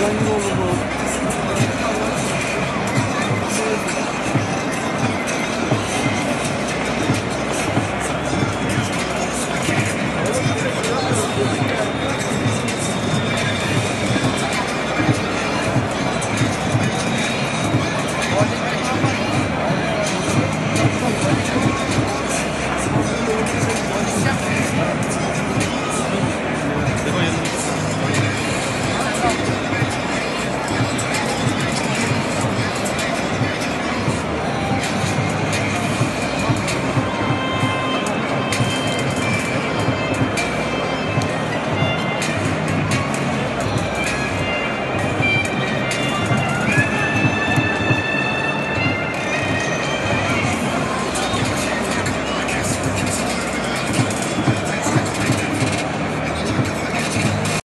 关注了吗